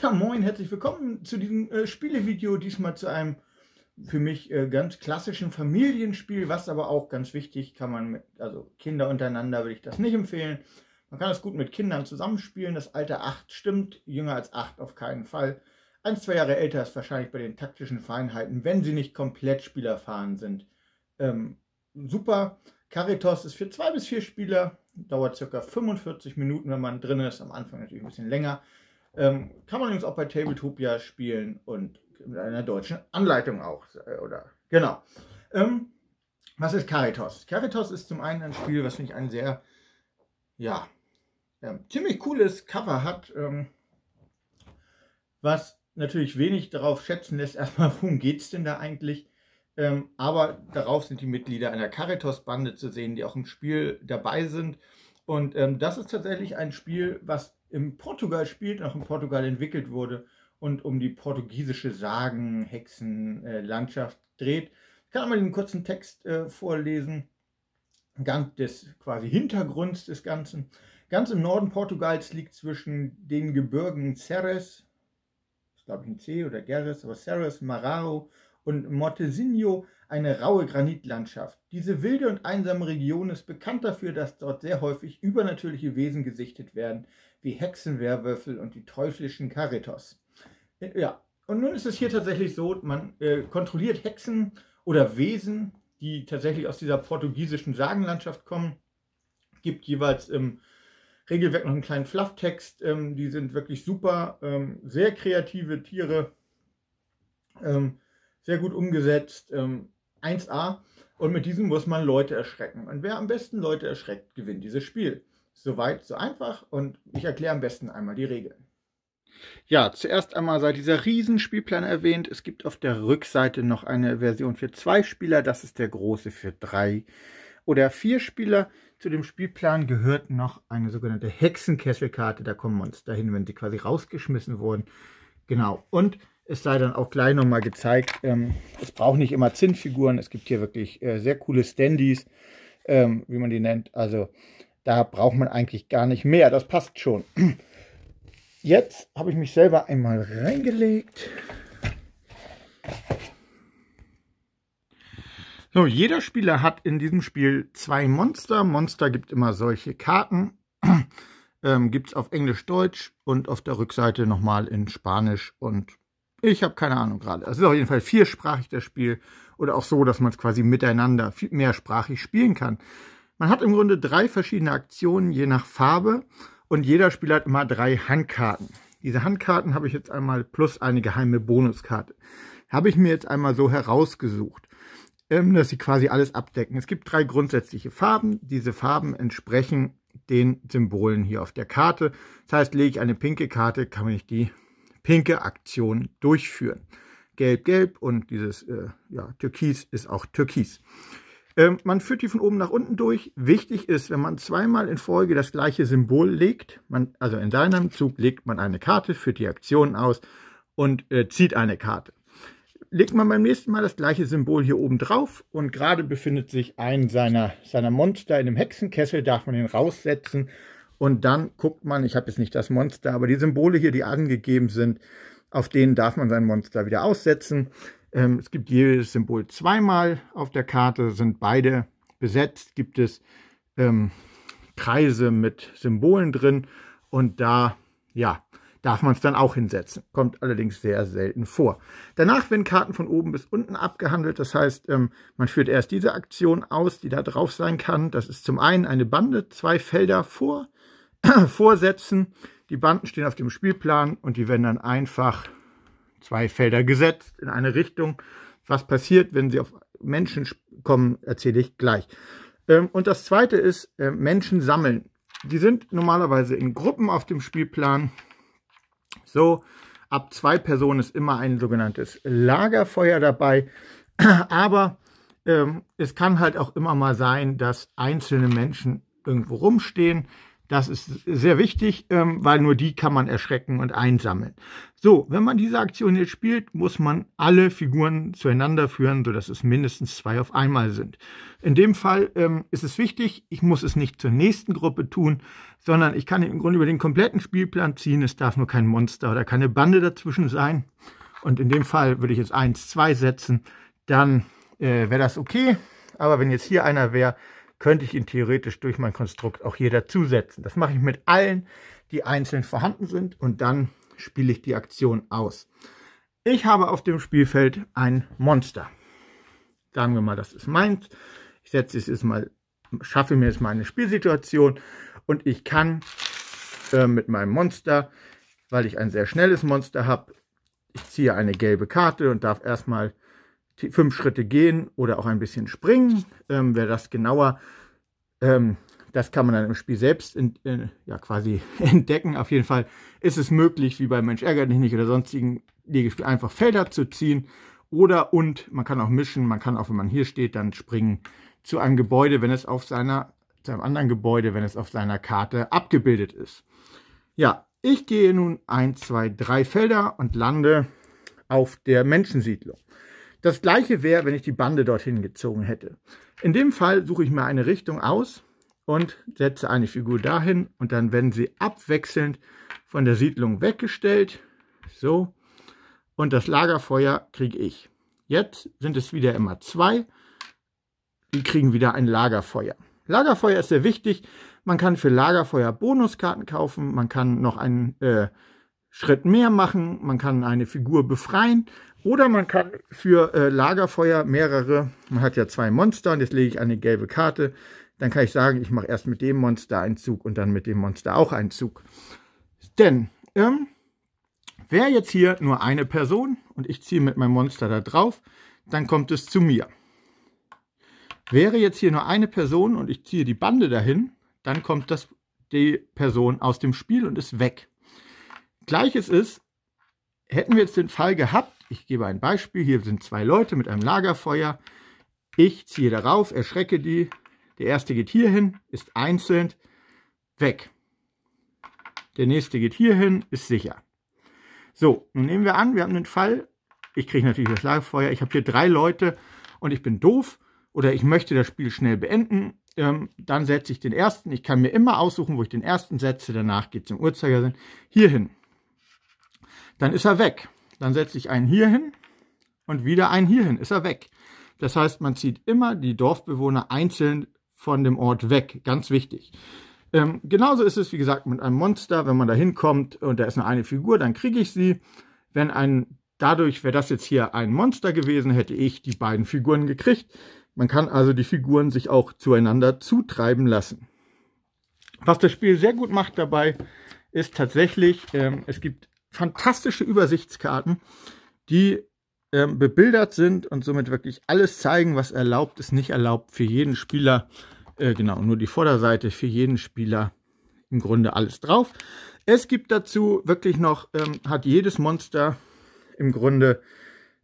Ja, moin, herzlich willkommen zu diesem äh, Spielevideo. Diesmal zu einem für mich äh, ganz klassischen Familienspiel, was aber auch ganz wichtig kann man mit, also Kinder untereinander würde ich das nicht empfehlen. Man kann das gut mit Kindern zusammenspielen. Das Alter 8 stimmt, jünger als 8 auf keinen Fall. Ein, zwei Jahre älter ist wahrscheinlich bei den taktischen Feinheiten, wenn sie nicht komplett spielerfahren sind. Ähm, super. Caritos ist für zwei bis vier Spieler, dauert circa 45 Minuten, wenn man drin ist. Am Anfang natürlich ein bisschen länger. Ähm, kann man übrigens auch bei Tabletopia spielen und mit einer deutschen Anleitung auch. Äh, oder genau. Ähm, was ist Caritos? Caritos ist zum einen ein Spiel, was finde ich ein sehr, ja, ja, ziemlich cooles Cover hat, ähm, was natürlich wenig darauf schätzen lässt, erstmal, worum geht es denn da eigentlich? Ähm, aber darauf sind die Mitglieder einer Caritas-Bande zu sehen, die auch im Spiel dabei sind. Und ähm, das ist tatsächlich ein Spiel, was in Portugal spielt, auch in Portugal entwickelt wurde und um die portugiesische Sagen, Hexen, äh, dreht. Ich kann einmal den kurzen Text äh, vorlesen, ganz des quasi Hintergrunds des Ganzen. Ganz im Norden Portugals liegt zwischen den Gebirgen Ceres, glaube ich ein C oder Geres, aber Ceres, Mararo und Montesinho eine raue Granitlandschaft. Diese wilde und einsame Region ist bekannt dafür, dass dort sehr häufig übernatürliche Wesen gesichtet werden, wie Hexen, Werwölfe und die teuflischen Caritos. Ja, und nun ist es hier tatsächlich so, man äh, kontrolliert Hexen oder Wesen, die tatsächlich aus dieser portugiesischen Sagenlandschaft kommen. Gibt jeweils im Regelwerk noch einen kleinen Flufftext. Ähm, die sind wirklich super, ähm, sehr kreative Tiere. Ähm, sehr gut umgesetzt, ähm, 1A. Und mit diesem muss man Leute erschrecken. Und wer am besten Leute erschreckt, gewinnt dieses Spiel. Soweit, so einfach. Und ich erkläre am besten einmal die Regeln. Ja, zuerst einmal sei dieser Riesenspielplan erwähnt. Es gibt auf der Rückseite noch eine Version für zwei Spieler. Das ist der große für drei oder vier Spieler. Zu dem Spielplan gehört noch eine sogenannte Hexenkesselkarte. Da kommen Monster hin, wenn sie quasi rausgeschmissen wurden. Genau. Und es sei dann auch gleich nochmal gezeigt, ähm, es braucht nicht immer Zinnfiguren, es gibt hier wirklich äh, sehr coole Standys, ähm, wie man die nennt. Also da braucht man eigentlich gar nicht mehr, das passt schon. Jetzt habe ich mich selber einmal reingelegt. So, jeder Spieler hat in diesem Spiel zwei Monster. Monster gibt immer solche Karten. ähm, gibt es auf Englisch, Deutsch und auf der Rückseite nochmal in Spanisch und ich habe keine Ahnung gerade. Es ist auf jeden Fall viersprachig das Spiel oder auch so, dass man es quasi miteinander mehrsprachig spielen kann. Man hat im Grunde drei verschiedene Aktionen je nach Farbe und jeder Spieler hat immer drei Handkarten. Diese Handkarten habe ich jetzt einmal plus eine geheime Bonuskarte. Habe ich mir jetzt einmal so herausgesucht, ähm, dass sie quasi alles abdecken. Es gibt drei grundsätzliche Farben. Diese Farben entsprechen den Symbolen hier auf der Karte. Das heißt, lege ich eine pinke Karte, kann ich die pinke Aktion durchführen. Gelb, gelb und dieses äh, ja, Türkis ist auch Türkis. Ähm, man führt die von oben nach unten durch. Wichtig ist, wenn man zweimal in Folge das gleiche Symbol legt, man, also in seinem Zug legt man eine Karte, führt die Aktion aus und äh, zieht eine Karte. Legt man beim nächsten Mal das gleiche Symbol hier oben drauf und gerade befindet sich ein seiner, seiner Monster in einem Hexenkessel, darf man ihn raussetzen und dann guckt man, ich habe jetzt nicht das Monster, aber die Symbole hier, die angegeben sind, auf denen darf man sein Monster wieder aussetzen. Ähm, es gibt jedes Symbol zweimal auf der Karte, sind beide besetzt, gibt es ähm, Kreise mit Symbolen drin und da, ja, darf man es dann auch hinsetzen. Kommt allerdings sehr selten vor. Danach werden Karten von oben bis unten abgehandelt. Das heißt, ähm, man führt erst diese Aktion aus, die da drauf sein kann. Das ist zum einen eine Bande, zwei Felder vor, vorsetzen. Die Banden stehen auf dem Spielplan und die werden dann einfach zwei Felder gesetzt in eine Richtung. Was passiert, wenn sie auf Menschen kommen, erzähle ich gleich. Ähm, und das zweite ist äh, Menschen sammeln. Die sind normalerweise in Gruppen auf dem Spielplan. So, ab zwei Personen ist immer ein sogenanntes Lagerfeuer dabei. Aber ähm, es kann halt auch immer mal sein, dass einzelne Menschen irgendwo rumstehen Das ist sehr wichtig, ähm, weil nur die kann man erschrecken und einsammeln. So, wenn man diese Aktion jetzt spielt, muss man alle Figuren zueinander führen, sodass es mindestens zwei auf einmal sind. In dem Fall ähm, ist es wichtig, ich muss es nicht zur nächsten Gruppe tun, sondern ich kann im Grunde über den kompletten Spielplan ziehen. Es darf nur kein Monster oder keine Bande dazwischen sein. Und in dem Fall würde ich jetzt 1, 2 setzen, dann äh, wäre das okay. Aber wenn jetzt hier einer wäre, könnte ich ihn theoretisch durch mein Konstrukt auch hier dazusetzen. Das mache ich mit allen, die einzeln vorhanden sind und dann spiele ich die Aktion aus. Ich habe auf dem Spielfeld ein Monster. Sagen wir mal, das ist meins. Ich setze es mal, schaffe mir jetzt mal eine Spielsituation und ich kann äh, mit meinem Monster, weil ich ein sehr schnelles Monster habe, ich ziehe eine gelbe Karte und darf erstmal fünf Schritte gehen oder auch ein bisschen springen. Ähm, wer das genauer, ähm, das kann man dann im Spiel selbst in, in, ja, quasi entdecken. Auf jeden Fall ist es möglich, wie bei Mensch ärger dich nicht oder sonstigen Legespiel, einfach Felder zu ziehen. Oder und man kann auch mischen, man kann auch, wenn man hier steht, dann springen zu einem Gebäude, wenn es auf seiner, zu einem anderen Gebäude, wenn es auf seiner Karte abgebildet ist. Ja, ich gehe nun ein, zwei, drei Felder und lande auf der Menschensiedlung. Das gleiche wäre, wenn ich die Bande dorthin gezogen hätte. In dem Fall suche ich mir eine Richtung aus und setze eine Figur dahin und dann werden sie abwechselnd von der Siedlung weggestellt. So. Und das Lagerfeuer kriege ich. Jetzt sind es wieder immer zwei. Die kriegen wieder ein Lagerfeuer. Lagerfeuer ist sehr wichtig. Man kann für Lagerfeuer Bonuskarten kaufen. Man kann noch einen äh, Schritt mehr machen. Man kann eine Figur befreien. Oder man kann für äh, Lagerfeuer mehrere, man hat ja zwei Monster und jetzt lege ich eine gelbe Karte, dann kann ich sagen, ich mache erst mit dem Monster einen Zug und dann mit dem Monster auch einen Zug. Denn ähm, wäre jetzt hier nur eine Person und ich ziehe mit meinem Monster da drauf, dann kommt es zu mir. Wäre jetzt hier nur eine Person und ich ziehe die Bande dahin, dann kommt das, die Person aus dem Spiel und ist weg. Gleiches ist, hätten wir jetzt den Fall gehabt, ich gebe ein Beispiel. Hier sind zwei Leute mit einem Lagerfeuer. Ich ziehe darauf, erschrecke die. Der erste geht hier hin, ist einzeln, weg. Der nächste geht hier hin, ist sicher. So, nun nehmen wir an, wir haben den Fall, ich kriege natürlich das Lagerfeuer, ich habe hier drei Leute und ich bin doof oder ich möchte das Spiel schnell beenden, ähm, dann setze ich den ersten. Ich kann mir immer aussuchen, wo ich den ersten setze, danach geht es im Uhrzeigersinn, hier hin. Dann ist er weg. Dann setze ich einen hier hin und wieder einen hier hin. Ist er weg. Das heißt, man zieht immer die Dorfbewohner einzeln von dem Ort weg. Ganz wichtig. Ähm, genauso ist es, wie gesagt, mit einem Monster. Wenn man da hinkommt und da ist nur eine Figur, dann kriege ich sie. Wenn ein, dadurch wäre das jetzt hier ein Monster gewesen, hätte ich die beiden Figuren gekriegt. Man kann also die Figuren sich auch zueinander zutreiben lassen. Was das Spiel sehr gut macht dabei, ist tatsächlich, ähm, es gibt fantastische Übersichtskarten, die ähm, bebildert sind und somit wirklich alles zeigen, was erlaubt ist, nicht erlaubt für jeden Spieler. Äh, genau, nur die Vorderseite für jeden Spieler im Grunde alles drauf. Es gibt dazu wirklich noch, ähm, hat jedes Monster im Grunde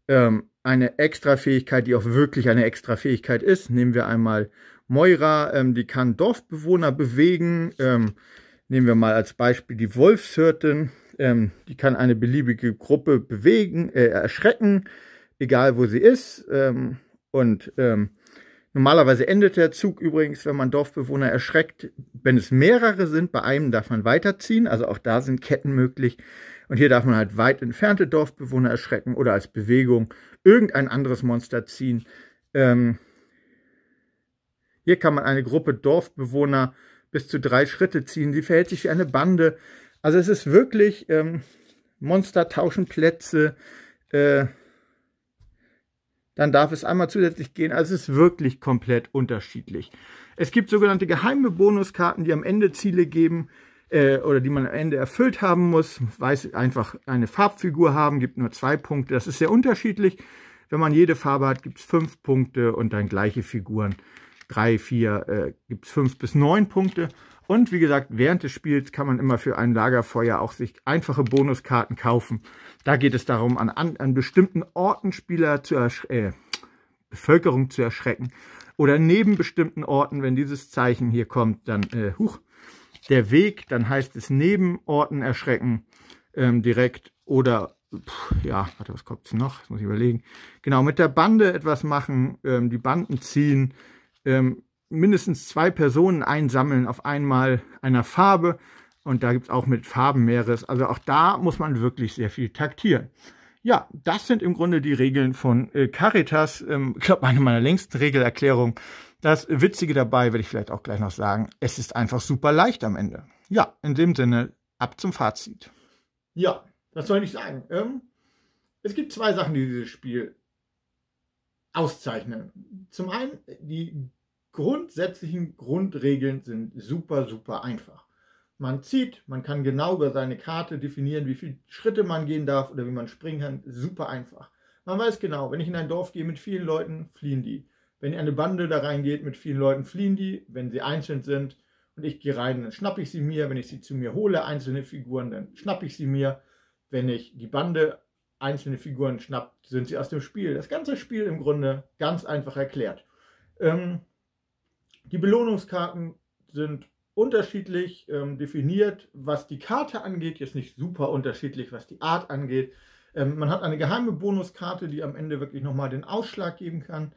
ähm, eine Extra-Fähigkeit, die auch wirklich eine Extra-Fähigkeit ist. Nehmen wir einmal Moira, ähm, die kann Dorfbewohner bewegen. Ähm, nehmen wir mal als Beispiel die Wolfshirtin. Ähm, die kann eine beliebige Gruppe bewegen, äh, erschrecken, egal wo sie ist. Ähm, und ähm, normalerweise endet der Zug übrigens, wenn man Dorfbewohner erschreckt. Wenn es mehrere sind, bei einem darf man weiterziehen. Also auch da sind Ketten möglich. Und hier darf man halt weit entfernte Dorfbewohner erschrecken oder als Bewegung irgendein anderes Monster ziehen. Ähm, hier kann man eine Gruppe Dorfbewohner bis zu drei Schritte ziehen. Sie verhält sich wie eine Bande. Also es ist wirklich, ähm, Monster tauschen Plätze, äh, dann darf es einmal zusätzlich gehen. Also es ist wirklich komplett unterschiedlich. Es gibt sogenannte geheime Bonuskarten, die am Ende Ziele geben äh, oder die man am Ende erfüllt haben muss. Weiß einfach eine Farbfigur haben, gibt nur zwei Punkte. Das ist sehr unterschiedlich. Wenn man jede Farbe hat, gibt es fünf Punkte und dann gleiche Figuren. Drei, vier äh, gibt es fünf bis neun Punkte. Und wie gesagt, während des Spiels kann man immer für ein Lagerfeuer auch sich einfache Bonuskarten kaufen. Da geht es darum, an, an, an bestimmten Orten Spieler zu äh, Bevölkerung zu erschrecken. Oder neben bestimmten Orten, wenn dieses Zeichen hier kommt, dann, äh, huch, der Weg, dann heißt es neben Orten erschrecken ähm, direkt oder ja, warte, was kommt noch? Das muss ich überlegen. Genau, mit der Bande etwas machen, ähm, die Banden ziehen, ähm, mindestens zwei Personen einsammeln auf einmal einer Farbe. Und da gibt es auch mit Farben mehres. Also auch da muss man wirklich sehr viel taktieren. Ja, das sind im Grunde die Regeln von äh, Caritas. Ähm, ich glaube, eine meiner längsten Regelerklärungen. Das Witzige dabei werde ich vielleicht auch gleich noch sagen. Es ist einfach super leicht am Ende. Ja, in dem Sinne, ab zum Fazit. Ja, was soll ich sagen? Ähm, es gibt zwei Sachen, die dieses Spiel auszeichnen. Zum einen, die grundsätzlichen Grundregeln sind super, super einfach. Man zieht, man kann genau über seine Karte definieren, wie viele Schritte man gehen darf oder wie man springen kann. Super einfach. Man weiß genau, wenn ich in ein Dorf gehe mit vielen Leuten, fliehen die. Wenn eine Bande da reingeht mit vielen Leuten, fliehen die. Wenn sie einzeln sind und ich gehe rein, dann schnappe ich sie mir. Wenn ich sie zu mir hole, einzelne Figuren, dann schnappe ich sie mir wenn ich die Bande einzelne Figuren schnappt, sind sie aus dem Spiel. Das ganze Spiel im Grunde ganz einfach erklärt. Ähm, die Belohnungskarten sind unterschiedlich ähm, definiert, was die Karte angeht, jetzt nicht super unterschiedlich, was die Art angeht. Ähm, man hat eine geheime Bonuskarte, die am Ende wirklich nochmal den Ausschlag geben kann.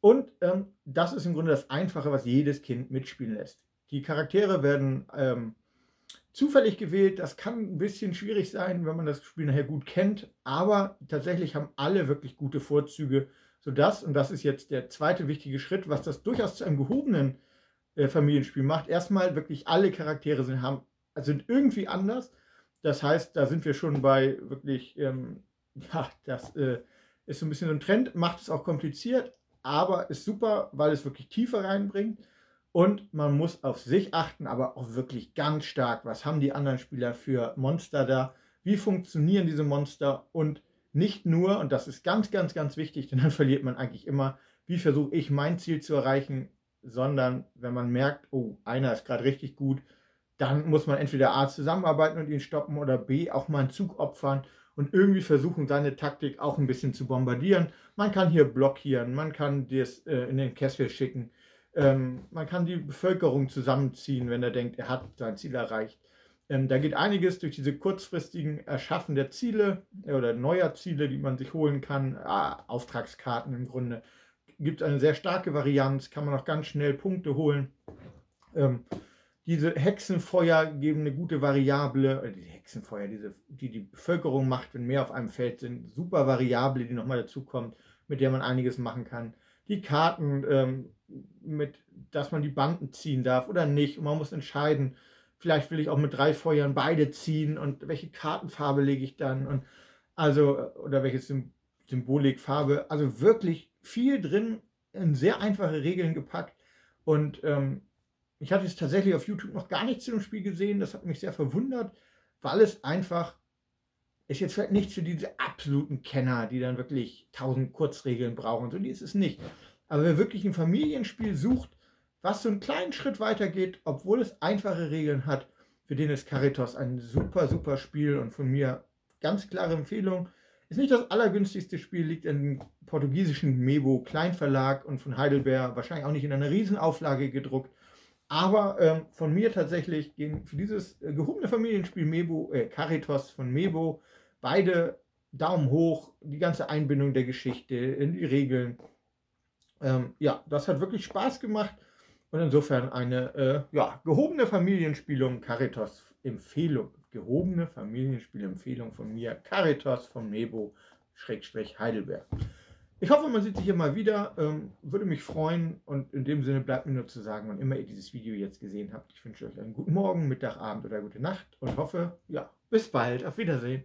Und ähm, das ist im Grunde das Einfache, was jedes Kind mitspielen lässt. Die Charaktere werden ähm, zufällig gewählt. Das kann ein bisschen schwierig sein, wenn man das Spiel nachher gut kennt. Aber tatsächlich haben alle wirklich gute Vorzüge, sodass, und das ist jetzt der zweite wichtige Schritt, was das durchaus zu einem gehobenen äh, Familienspiel macht, erstmal wirklich alle Charaktere sind, haben, sind irgendwie anders. Das heißt, da sind wir schon bei wirklich, ähm, ja, das äh, ist so ein bisschen so ein Trend, macht es auch kompliziert, aber ist super, weil es wirklich Tiefe reinbringt. Und man muss auf sich achten, aber auch wirklich ganz stark. Was haben die anderen Spieler für Monster da? Wie funktionieren diese Monster? Und nicht nur, und das ist ganz, ganz, ganz wichtig, denn dann verliert man eigentlich immer, wie versuche ich mein Ziel zu erreichen, sondern wenn man merkt, oh, einer ist gerade richtig gut, dann muss man entweder A zusammenarbeiten und ihn stoppen oder B auch mal einen Zug opfern und irgendwie versuchen, seine Taktik auch ein bisschen zu bombardieren. Man kann hier blockieren, man kann das äh, in den Kessel schicken ähm, man kann die Bevölkerung zusammenziehen, wenn er denkt, er hat sein Ziel erreicht. Ähm, da geht einiges durch diese kurzfristigen Erschaffen der Ziele äh, oder neuer Ziele, die man sich holen kann. Ah, Auftragskarten im Grunde. Gibt eine sehr starke Varianz, kann man auch ganz schnell Punkte holen. Ähm, diese Hexenfeuer geben eine gute Variable, äh, die Hexenfeuer, diese, die die Bevölkerung macht, wenn mehr auf einem Feld sind, super Variable, die nochmal dazukommt, mit der man einiges machen kann. Die Karten ähm, mit, dass man die Banden ziehen darf oder nicht. Und man muss entscheiden, vielleicht will ich auch mit drei Feuern beide ziehen und welche Kartenfarbe lege ich dann und also oder welche Symbolikfarbe. Also wirklich viel drin, in sehr einfache Regeln gepackt. Und ähm, ich hatte es tatsächlich auf YouTube noch gar nicht zu dem Spiel gesehen. Das hat mich sehr verwundert, weil es einfach ist jetzt vielleicht nichts für diese absoluten Kenner, die dann wirklich tausend Kurzregeln brauchen. So die ist es nicht. Aber wer wirklich ein Familienspiel sucht, was so einen kleinen Schritt weiter geht, obwohl es einfache Regeln hat, für den ist Caritas ein super, super Spiel und von mir ganz klare Empfehlung. Ist nicht das allergünstigste Spiel, liegt im portugiesischen Mebo Kleinverlag und von Heidelberg, wahrscheinlich auch nicht in einer Riesenauflage gedruckt. Aber ähm, von mir tatsächlich gehen für dieses äh, gehobene Familienspiel Mebo, äh, Caritas von Mebo beide Daumen hoch, die ganze Einbindung der Geschichte, in die Regeln ähm, ja, das hat wirklich Spaß gemacht und insofern eine äh, ja, gehobene Familienspielung Caritas Empfehlung. Gehobene Familienspielempfehlung von mir, Caritas von Nebo Schrägstrich Heidelberg. Ich hoffe, man sieht sich hier mal wieder. Ähm, würde mich freuen. Und in dem Sinne bleibt mir nur zu sagen, wann immer ihr dieses Video jetzt gesehen habt, ich wünsche euch einen guten Morgen, Mittag, Abend oder gute Nacht und hoffe, ja, bis bald. Auf Wiedersehen.